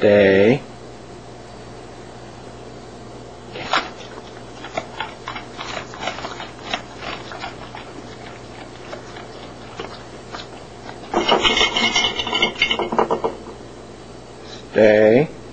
day. Stay.